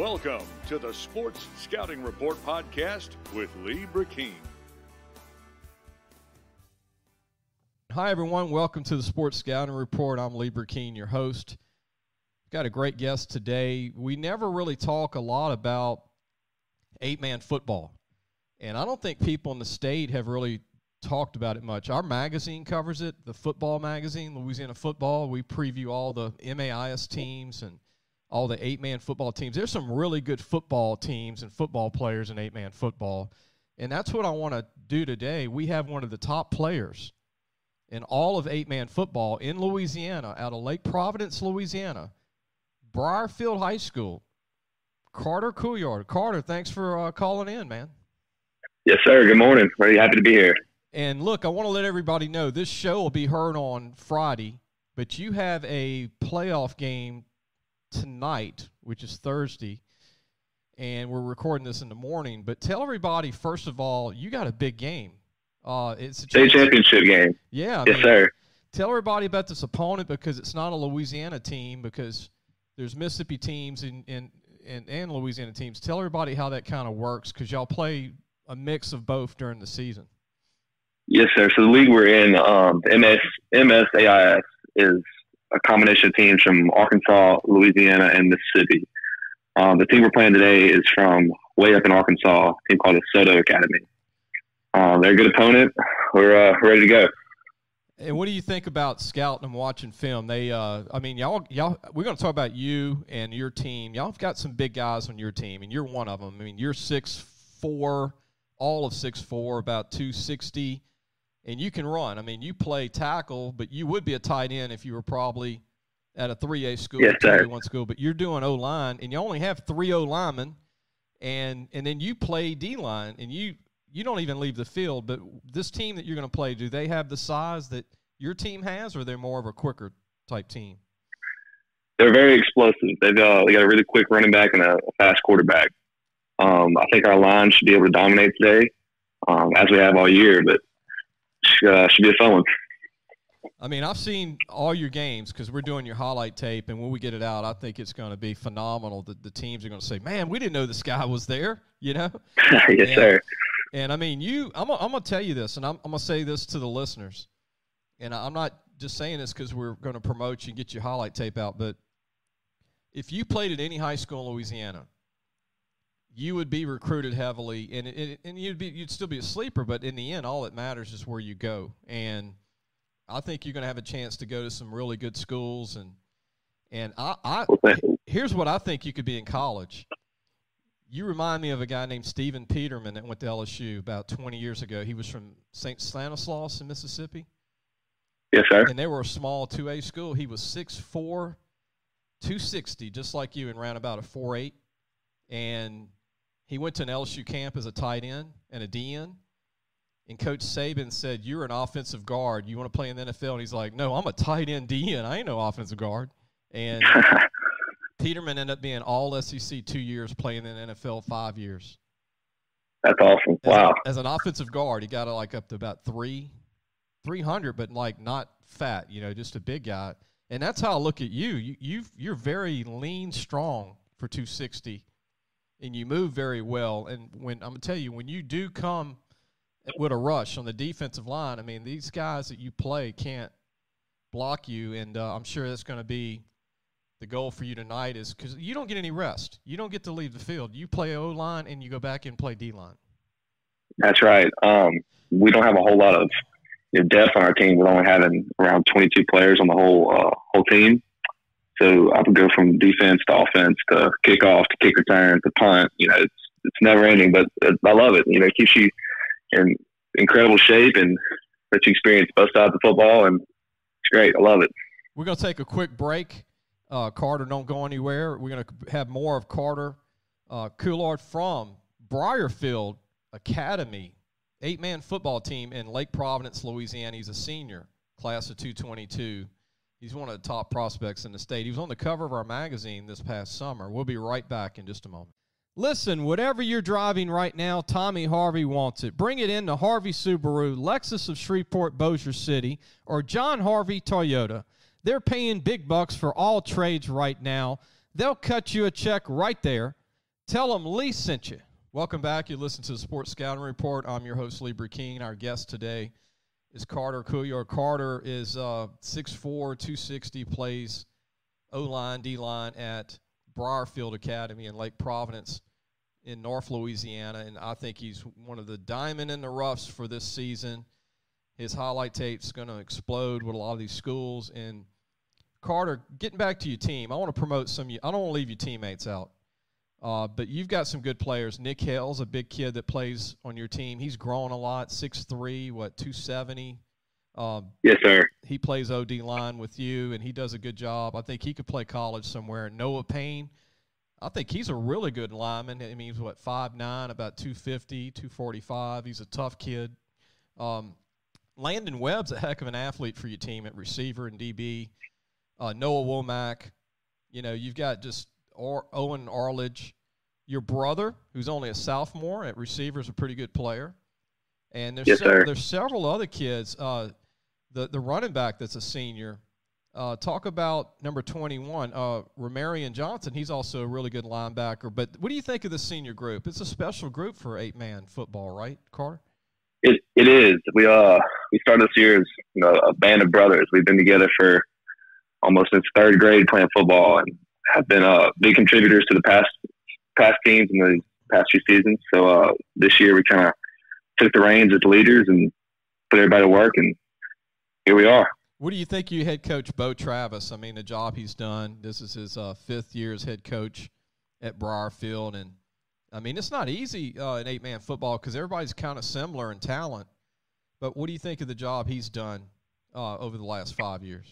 Welcome to the Sports Scouting Report podcast with Lee Brecheen. Hi, everyone. Welcome to the Sports Scouting Report. I'm Lee Brecheen, your host. Got a great guest today. We never really talk a lot about eight man football, and I don't think people in the state have really talked about it much. Our magazine covers it, the football magazine, Louisiana Football. We preview all the MAIS teams and all the eight man football teams. There's some really good football teams and football players in eight man football. And that's what I want to do today. We have one of the top players in all of eight man football in Louisiana, out of Lake Providence, Louisiana, Briarfield High School. Carter Coullard. Carter, thanks for uh, calling in, man. Yes, sir. Good morning. Very happy to be here. And look, I want to let everybody know this show will be heard on Friday, but you have a playoff game tonight, which is Thursday, and we're recording this in the morning. But tell everybody, first of all, you got a big game. Uh, it's a state championship game. Yeah. I yes, mean, sir. Tell everybody about this opponent because it's not a Louisiana team because there's Mississippi teams and and and, and Louisiana teams. Tell everybody how that kind of works because y'all play a mix of both during the season. Yes, sir. So the league we're in, um, MS MSAIS, is a combination of teams from Arkansas, Louisiana, and Mississippi. Um, the team we're playing today is from way up in Arkansas, a team called the Soto Academy. Um, they're a good opponent. We're, uh, ready to go. And what do you think about scouting and watching film? They, uh, I mean, y'all, y'all. We're going to talk about you and your team. Y'all have got some big guys on your team, and you're one of them. I mean, you're six four, all of six four, about two sixty and you can run. I mean, you play tackle, but you would be a tight end if you were probably at a 3A school, yes, or 2A1 school. But you're doing O line, and you only have three O linemen, and and then you play D line, and you you don't even leave the field. But this team that you're going to play, do they have the size that your team has, or they're more of a quicker type team? They're very explosive. They've uh, they got a really quick running back and a, a fast quarterback. Um, I think our line should be able to dominate today, um, as we have all year. But uh, should be a fun one. I mean, I've seen all your games because we're doing your highlight tape, and when we get it out, I think it's going to be phenomenal. That the teams are going to say, "Man, we didn't know this guy was there," you know? yes, and, sir. And I mean, you, I'm, I'm going to tell you this, and I'm, I'm going to say this to the listeners, and I'm not just saying this because we're going to promote you and get your highlight tape out, but if you played at any high school in Louisiana, you would be recruited heavily, and it, and you'd be you'd still be a sleeper. But in the end, all that matters is where you go. And I think you're going to have a chance to go to some really good schools. And and I, I here's what I think you could be in college. You remind me of a guy named Stephen Peterman that went to LSU about 20 years ago. He was from St. Stanislaus in Mississippi. Yes, sir. And they were a small 2A school. He was 6'4", 260, just like you, and ran about a 4'8". And he went to an LSU camp as a tight end and a DN. And Coach Saban said, You're an offensive guard. You want to play in the NFL? And he's like, No, I'm a tight end DN. I ain't no offensive guard. And Peterman ended up being all SEC two years, playing in the NFL five years. That's awesome. As wow. A, as an offensive guard, he got to like up to about three, 300, but like not fat, you know, just a big guy. And that's how I look at you. You you you're very lean, strong for 260 and you move very well. And when I'm gonna tell you, when you do come with a rush on the defensive line, I mean these guys that you play can't block you, and uh, I'm sure that's going to be the goal for you tonight. Is because you don't get any rest, you don't get to leave the field. You play O line and you go back and play D line. That's right. Um, we don't have a whole lot of depth on our team. We're only having around 22 players on the whole uh, whole team. So I would go from defense to offense to kickoff to kick return to punt. You know, it's it's never ending, but I love it. You know, it keeps you in incredible shape and lets you experience both sides of football, and it's great. I love it. We're gonna take a quick break. Uh, Carter, don't go anywhere. We're gonna have more of Carter uh, Coullard from Briarfield Academy, eight-man football team in Lake Providence, Louisiana. He's a senior, class of 222. He's one of the top prospects in the state. He was on the cover of our magazine this past summer. We'll be right back in just a moment. Listen, whatever you're driving right now, Tommy Harvey wants it. Bring it in to Harvey Subaru, Lexus of Shreveport, Bossier City, or John Harvey Toyota. They're paying big bucks for all trades right now. They'll cut you a check right there. Tell them Lee sent you. Welcome back. You listen to the Sports Scouting Report. I'm your host, Lee King. Our guest today is Carter Coullard. Carter is uh, 6'4", 260, plays O-line, D-line at Briarfield Academy in Lake Providence in North Louisiana, and I think he's one of the diamond in the roughs for this season. His highlight tape's going to explode with a lot of these schools. And Carter, getting back to your team, I want to promote some. I don't want to leave your teammates out, uh, but you've got some good players. Nick Hale's a big kid that plays on your team. He's grown a lot, six three, what two seventy. Um, yes, sir. He plays OD line with you, and he does a good job. I think he could play college somewhere. Noah Payne I think he's a really good lineman. I mean, he's what five nine, about 250, 245. He's a tough kid. Um, Landon Webb's a heck of an athlete for your team at receiver and DB. Uh, Noah Womack, you know, you've got just or, Owen Arledge. Your brother, who's only a sophomore at receiver, is a pretty good player. And there's yes, several, there's several other kids. Uh, the the running back that's a senior uh, talk about number 21, uh, Romarian Johnson. He's also a really good linebacker. But what do you think of the senior group? It's a special group for eight man football, right, Carter? It it is. We uh we started this year as you know a band of brothers. We've been together for almost since third grade playing football, and have been uh big contributors to the past past teams in the past few seasons. So uh, this year we kind of took the reins as leaders and put everybody to work, and here we are. What do you think you head coach Bo Travis? I mean, the job he's done. This is his uh, fifth year as head coach at Briarfield, and I mean, it's not easy uh, in eight man football because everybody's kind of similar in talent. But what do you think of the job he's done uh, over the last five years?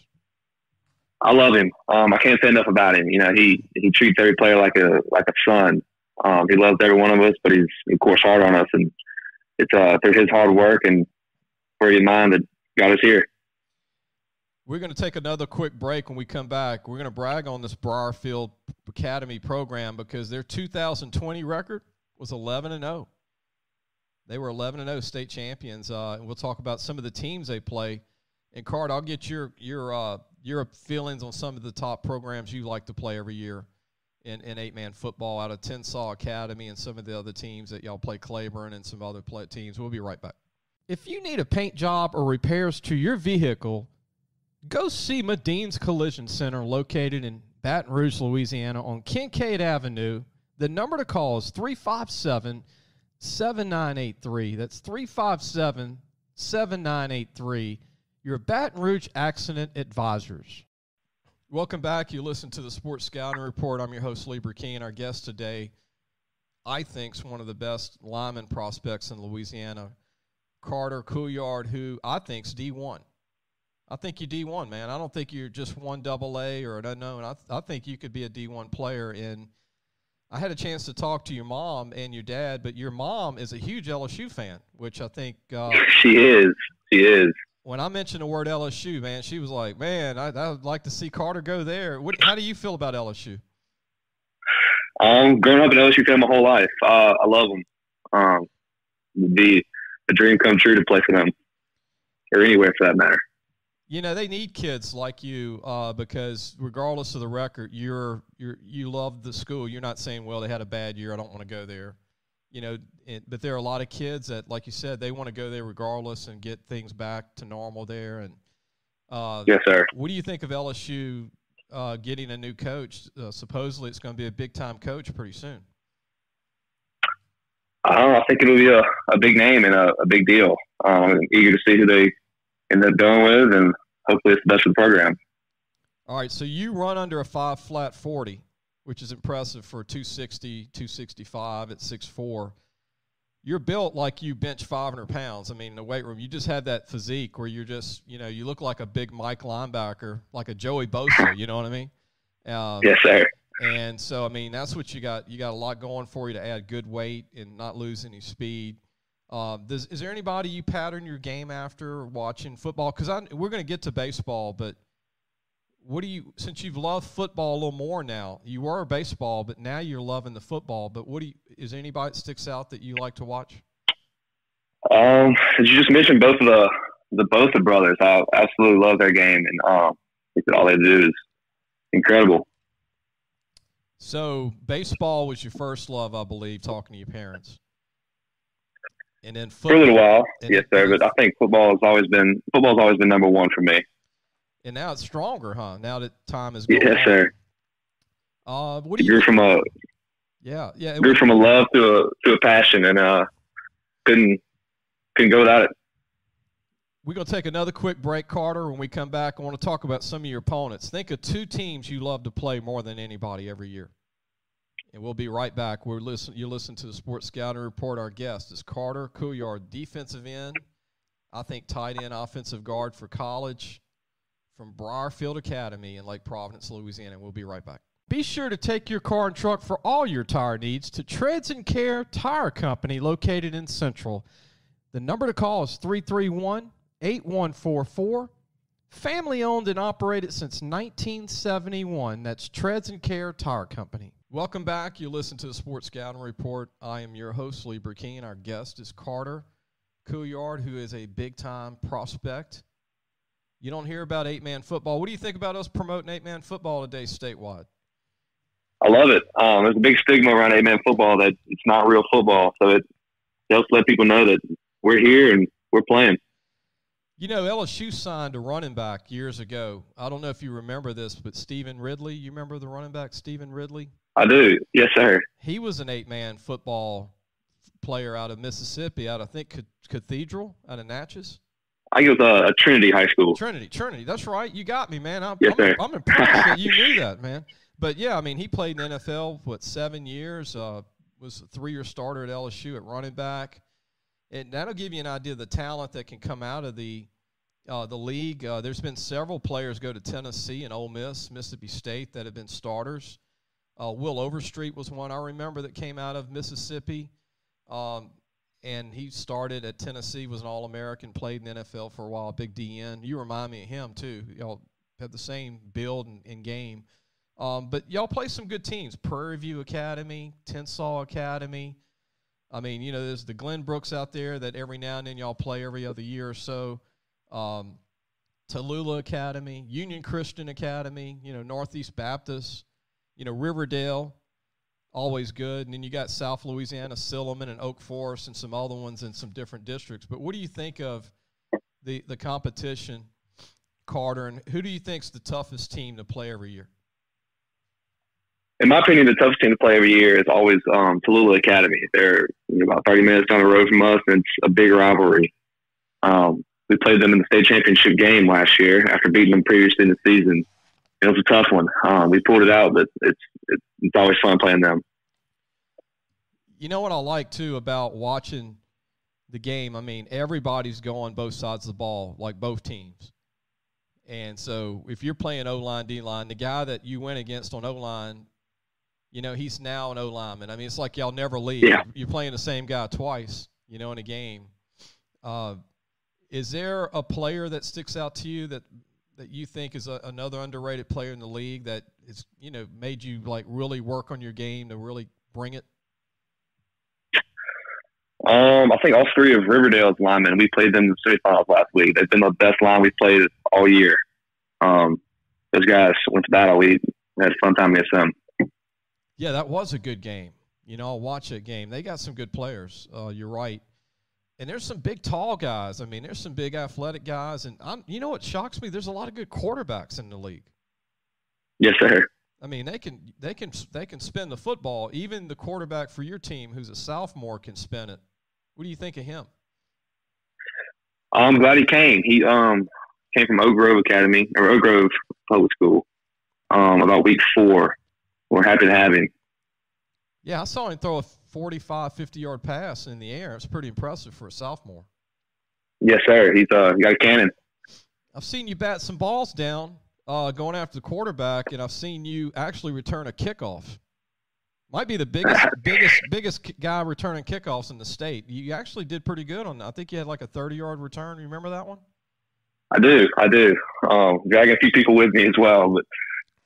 I love him. Um, I can't say enough about him. You know, he he treats every player like a like a son. Um, he loves every one of us, but he's of course hard on us, and it's uh, through his hard work and where he mind that got us here. We're going to take another quick break when we come back. We're going to brag on this Briarfield Academy program because their 2020 record was 11 and 0. They were 11 and 0 state champions, uh, and we'll talk about some of the teams they play. And Card, I'll get your your uh, your feelings on some of the top programs you like to play every year in, in eight man football out of Tensas Academy and some of the other teams that y'all play Claiborne and some other play teams. We'll be right back. If you need a paint job or repairs to your vehicle Go see Madine's Collision Center located in Baton Rouge, Louisiana on Kincaid Avenue. The number to call is 357 7983. That's 357 7983. Your Baton Rouge Accident Advisors. Welcome back. You listen to the Sports Scouting Report. I'm your host, Lee Brecheen. Our guest today, I think, is one of the best lineman prospects in Louisiana, Carter Coullard, who I think is D1. I think you D1, man. I don't think you're just one double A or an unknown. I, th- I think you could be a D1 player. And I had a chance to talk to your mom and your dad, but your mom is a huge LSU fan, which I think uh, she is. She is. When I mentioned the word LSU, man, she was like, "Man, I, I would like to see Carter go there." What, how do you feel about LSU? Um, growing up an LSU fan my whole life, uh, I love them. Um, be a dream come true to play for them, or anywhere for that matter you know they need kids like you uh, because regardless of the record you're you're you love the school you're not saying well they had a bad year i don't want to go there you know it, but there are a lot of kids that like you said they want to go there regardless and get things back to normal there and uh, yes sir what do you think of lsu uh, getting a new coach uh, supposedly it's going to be a big time coach pretty soon I don't know. I think it'll be a, a big name and a, a big deal. Um, I'm eager to see who they end up going with, and hopefully it's the best for the program. All right, so you run under a five flat 40, which is impressive for 260, 265 at six four. You're built like you bench 500 pounds. I mean, in the weight room, you just have that physique where you're just, you know, you look like a big Mike linebacker, like a Joey Bosa. You know what I mean? Um, yes, sir. And so, I mean, that's what you got. You got a lot going for you to add good weight and not lose any speed. Uh, does, is there anybody you pattern your game after watching football? Because we're going to get to baseball, but what do you since you've loved football a little more now? You were baseball, but now you're loving the football. But what do you? Is there anybody that sticks out that you like to watch? Um, as you just mentioned, both of the the both the brothers, I absolutely love their game, and um, all they do is incredible. So baseball was your first love, I believe, talking to your parents. And then football, For a little while, yes, sir. But I think football has always been football's always been number one for me. And now it's stronger, huh? Now that time is Yes, sir. Uh, what do you? grew from a yeah, yeah. it grew was- from a love to a to a passion, and uh, couldn't couldn't go without it. We're going to take another quick break, Carter. When we come back, I want to talk about some of your opponents. Think of two teams you love to play more than anybody every year. And we'll be right back. We're listen, you listen to the Sports Scouting Report. Our guest is Carter Coullard, defensive end, I think tight end, offensive guard for college from Briarfield Academy in Lake Providence, Louisiana. We'll be right back. Be sure to take your car and truck for all your tire needs to Treads and Care Tire Company located in Central. The number to call is 331 8144. Family owned and operated since 1971. That's Treads and Care Tire Company. Welcome back. You listen to the Sports Scouting Report. I am your host, Lee Brecheen. Our guest is Carter Coullard, who is a big time prospect. You don't hear about eight man football. What do you think about us promoting eight man football today statewide? I love it. Um, there's a big stigma around eight man football that it's not real football, so it helps let people know that we're here and we're playing. You know, LSU signed a running back years ago. I don't know if you remember this, but Stevan Ridley, you remember the running back, Stevan Ridley? I do. Yes, sir. He was an eight man football player out of Mississippi, out of, I think, Cathedral, out of Natchez. I think it was uh, Trinity High School. Trinity, Trinity. That's right. You got me, man. I'm, Yes, I'm, sir. I'm impressed that you knew that, man. But yeah, I mean, he played in the NFL what seven years. Uh, was a three-year starter at LSU at running back, and that'll give you an idea of the talent that can come out of the uh, the league. Uh, there's been several players go to Tennessee and Ole Miss, Mississippi State that have been starters. Uh, Will Overstreet was one I remember that came out of Mississippi. Um, and he started at Tennessee, was an All American, played in the NFL for a while, big DN. You remind me of him too. Y'all have the same build and, and game. Um, but y'all play some good teams. Prairie View Academy, Tensas Academy. I mean, you know, there's the Glen Brooks out there that every now and then y'all play every other year or so. Um, Tallulah Academy, Union Christian Academy, you know, Northeast Baptist, you know, Riverdale always good. And then you got South Louisiana, Silliman, and Oak Forest, and some other ones in some different districts. But what do you think of the the competition, Carter? And who do you think's the toughest team to play every year? In my opinion, the toughest team to play every year is always um, Tallulah Academy. They're about 30 minutes down the road from us, and it's a big rivalry. Um, we played them in the state championship game last year after beating them previously in the season. It was a tough one. Um, we pulled it out, but it's, it's always fun playing them. You know what I like too about watching the game? I mean, everybody's going both sides of the ball, like both teams. And so if you're playing O line, D line, the guy that you went against on O line, you know, he's now an O lineman. I mean, it's like y'all never leave. Yeah. You're playing the same guy twice, you know, in a game. Uh, is there a player that sticks out to you that that you think is a, another underrated player in the league that is, you know, made you like really work on your game to really bring it? Um, I think all three of Riverdale's linemen, we played them in the semifinals last week. They've been the best line we've played all year. Um, those guys went to battle. We had a fun time against them. Yeah, that was a good game. You know, I'll watch that game. They got some good players. Uh, you're right. And there's some big, tall guys. I mean, there's some big, athletic guys. And I'm, you know what shocks me? There's a lot of good quarterbacks in the league. Yes, sir. I mean, they can, they can, they can spin the football. Even the quarterback for your team, who's a sophomore, can spin it. What do you think of him? I'm glad he came. He um came from Oak Grove Academy or Oak Grove Public School um, about week four. We're happy to have him. Yeah, I saw him throw a 45, 50 yard pass in the air. It's pretty impressive for a sophomore. Yes, sir. He's uh got a cannon. I've seen you bat some balls down uh, going after the quarterback, and I've seen you actually return a kickoff. Might be the biggest, biggest, biggest guy returning kickoffs in the state. You actually did pretty good on that. I think you had like a thirty-yard return. You remember that one? I do, I do. Um, dragging a few people with me as well, but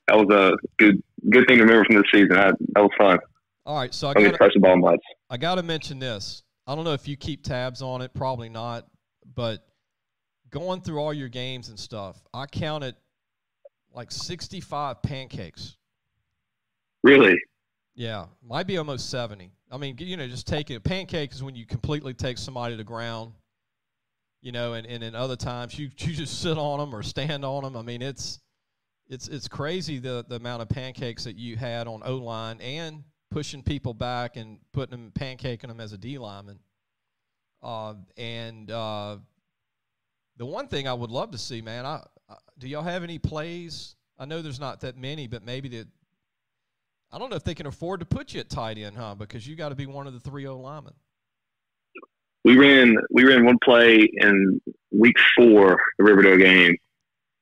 that was a good good thing to remember from this season. I, that was fun. All right, so I got the ball much. I got to mention this. I don't know if you keep tabs on it, probably not, but going through all your games and stuff, I counted like 65 pancakes. Really? Yeah, might be almost seventy. I mean, you know, just taking a pancake is when you completely take somebody to the ground. You know, and, and in other times you you just sit on them or stand on them. I mean, it's it's it's crazy the the amount of pancakes that you had on O line and pushing people back and putting them pancaking them as a D lineman. Uh, and uh, the one thing I would love to see, man, I, I, do y'all have any plays? I know there's not that many, but maybe that I don't know if they can afford to put you at tight end, huh? Because you got to be one of the three O linemen. We ran we ran one play in week four, the Riverdale game.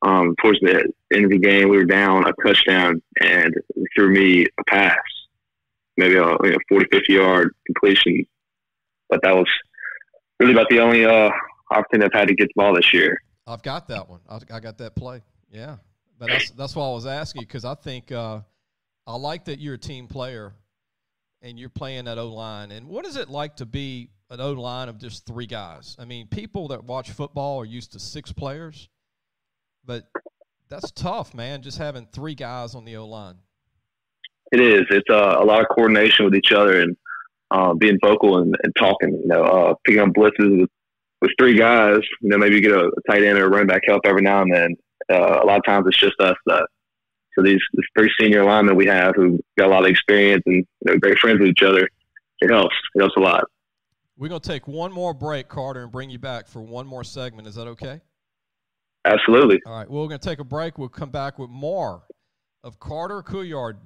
Um, towards the end of the game, we were down a touchdown and threw me a pass, maybe a, a 40, 50 yard completion. But that was really about the only uh, opportunity I've had to get the ball this year. I've got that one. I, I got that play. Yeah, but that's that's why I was asking because I think uh, I like that you're a team player and you're playing that O line. And what is it like to be an O line of just three guys? I mean, people that watch football are used to six players, but that's tough, man. Just having three guys on the O line. It is. It's uh, a lot of coordination with each other and uh, being vocal and, and, talking. You know, uh, picking up blitzes with, with three guys. You know, maybe you get a, a tight end or a running back help every now and then. Uh, a lot of times it's just us that so these, these three senior linemen we have who got a lot of experience and you know, great friends with each other, it helps. It helps a lot. We're going to take one more break, Carter, and bring you back for one more segment. Is that okay? Absolutely. All right. Well, we're going to take a break. We'll come back with more of Carter Coullard,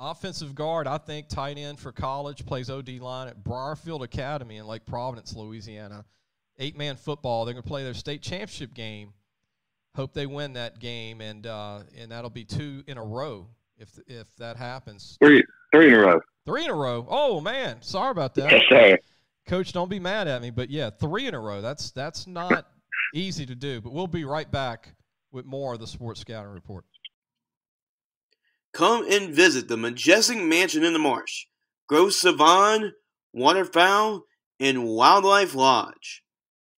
offensive guard, I think, tight end for college, plays OD line at Briarfield Academy in Lake Providence, Louisiana. Eight man football. They're going to play their state championship game hope they win that game, and uh, and that'll be two in a row if if that happens. Three, three in a row. Three in a row. Oh man, sorry about that. Yes, sir. Coach, don't be mad at me, but yeah, three in a row. That's that's not easy to do. But we'll be right back with more of the Sports Scouting Report. Come and visit the majestic mansion in the marsh, Grosse Savanne, Waterfowl, and Wildlife Lodge.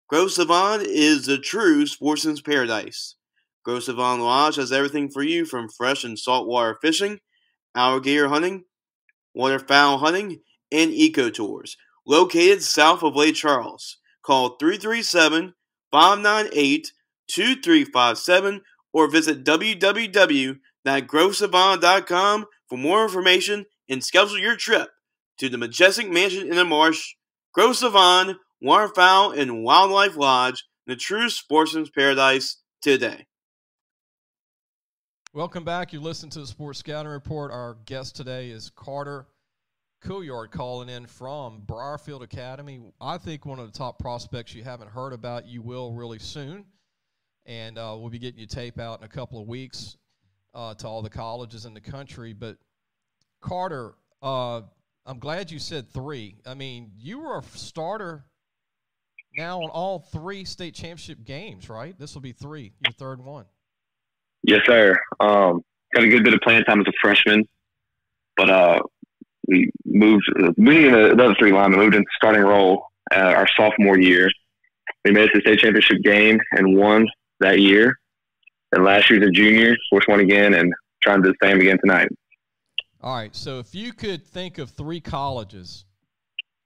Grosse Savanne is the true sportsman's paradise. Grosse Savanne Lodge has everything for you from fresh and saltwater fishing, alligator hunting, waterfowl hunting, and eco tours. Located south of Lake Charles. Call 337 598 2357 or visit www.grossesavanne.com for more information and schedule your trip to the majestic mansion in the marsh, Grosse Savanne, Waterfowl and Wildlife Lodge, the true sportsman's paradise today. Welcome back. You listen to the Sports Scouting Report. Our guest today is Carter Coullard calling in from Briarfield Academy. I think one of the top prospects you haven't heard about, you will really soon. And uh, we'll be getting you tape out in a couple of weeks uh, to all the colleges in the country. But Carter, uh, I'm glad you said three. I mean, you were a starter now on all three state championship games, right? This will be three, your third one. Yes, sir. Um, got a good bit of playing time as a freshman, but uh, we moved. Me and the other three linemen moved into starting role uh, our sophomore year. We made it to the state championship game and won that year. And last year's a junior, which one again, and trying to do the same again tonight. All right. So if you could think of three colleges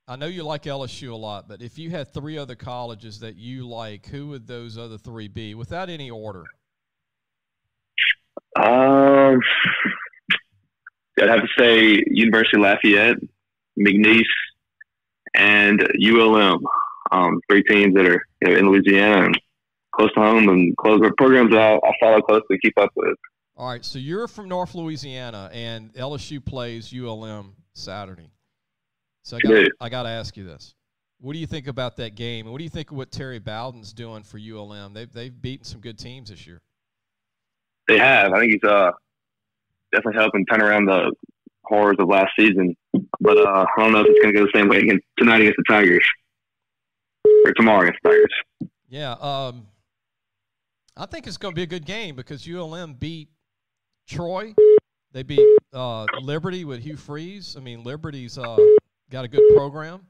I know you like LSU a lot, but if you had three other colleges that you like, who would those other three be without any order? Um, I'd have to say University of Lafayette, McNeese, and ULM. Um, three teams that are you know, in Louisiana and close to home and close programs that I, I follow closely, keep up with. All right, so you're from North Louisiana, and LSU plays ULM Saturday. So I got I got to ask you this: What do you think about that game? And what do you think of what Terry Bowden's doing for ULM? They've they've beaten some good teams this year. They have. I think he's uh definitely helping turn around the horrors of last season. But uh, I don't know if it's going to go the same way against tonight against the Tigers or tomorrow against the Tigers. Yeah, um, I think it's going to be a good game because ULM beat Troy. They beat uh, Liberty with Hugh Freeze. I mean, Liberty's uh, got a good program.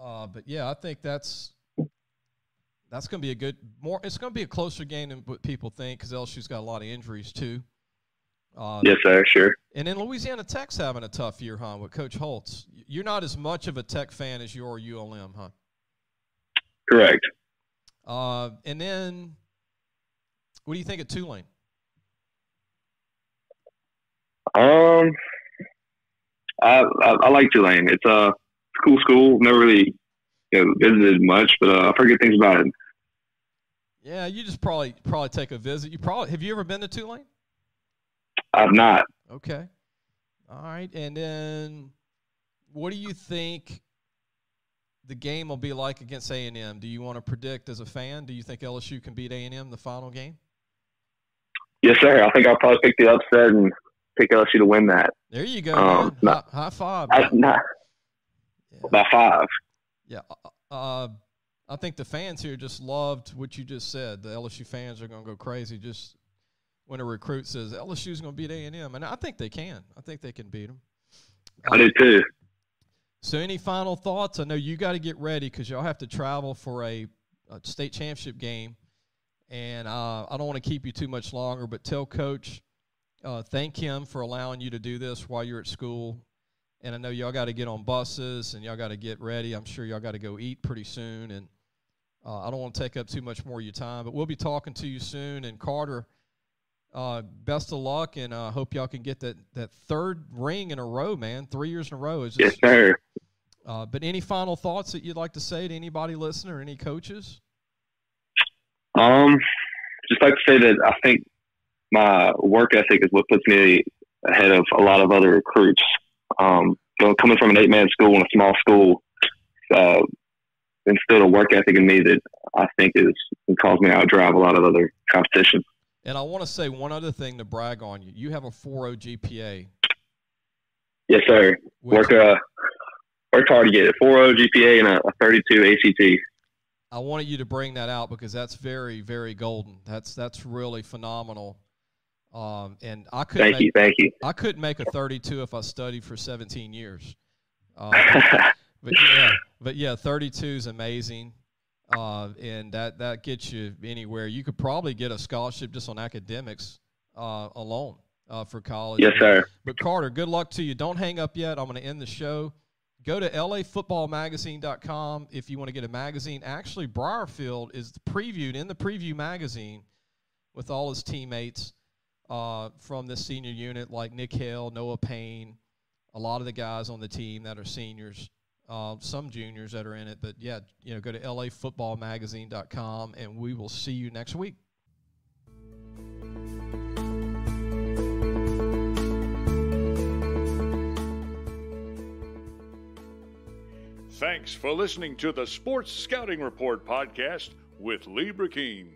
Uh, but yeah, I think that's that's going to be a good more. It's going to be a closer game than what people think because LSU's got a lot of injuries too. Uh, yes, sir. Sure. And then Louisiana Tech's having a tough year, huh, with Coach Holtz. You're not as much of a Tech fan as you are ULM, huh? Correct. Uh, and then, what do you think of Tulane? Um, I, I, I like Tulane. It's a cool school. Never really you know, visited much, but uh, I've heard good things about it. Yeah, you just probably probably take a visit. You probably have you ever been to Tulane? I've not. Okay. All right, and then what do you think the game will be like against A and M? Do you want to predict as a fan? Do you think LSU can beat A and M the final game? Yes, sir. I think I'll probably pick the upset and pick LSU to win that. There you go. Um, high, high, five. I, not, yeah. by five. Yeah. Uh, I think the fans here just loved what you just said. The LSU fans are going to go crazy just when a recruit says LSU's going to beat A&M, and I think they can. I think they can beat them. I do too. So, any final thoughts? I know you got to get ready because y'all have to travel for a, a state championship game, and uh, I don't want to keep you too much longer. But tell Coach, uh, thank him for allowing you to do this while you're at school. And I know y'all got to get on buses and y'all got to get ready. I'm sure y'all got to go eat pretty soon. And uh, I don't want to take up too much more of your time, but we'll be talking to you soon. And Carter, uh, best of luck, and I uh, hope y'all can get that, that third ring in a row, man. Three years in a row is just, yes, sir. Uh, but any final thoughts that you'd like to say to anybody listening or any coaches? Um, just like to say that I think my work ethic is what puts me ahead of a lot of other recruits. Um, coming from an eight man school and a small school, uh, instilled a work ethic in me that I think is caused me to outdrive a lot of other competition. And I want to say one other thing to brag on you. You have a 4.0 GPA. Yes, sir. Work uh, worked hard to get it. 4.0 GPA and a, a 32 ACT. I wanted you to bring that out because that's very, very golden. That's that's really phenomenal. Um, and I couldn't. Thank make, you, thank you. I couldn't make a 32 if I studied for 17 years. Um, but yeah, but yeah, 32 is amazing, uh, and that that gets you anywhere. You could probably get a scholarship just on academics uh, alone uh, for college. Yes, sir. But Carter, good luck to you. Don't hang up yet. I'm going to end the show. Go to lafootballmagazine.com if you want to get a magazine. Actually, Briarfield is previewed in the preview magazine with all his teammates uh, from the senior unit, like Nick Hill, Noah Payne, a lot of the guys on the team that are seniors, uh, some juniors that are in it. But yeah, you know, go to lafootballmagazine.com and we will see you next week. Thanks for listening to the Sports Scouting Report podcast with Lee Brecheen.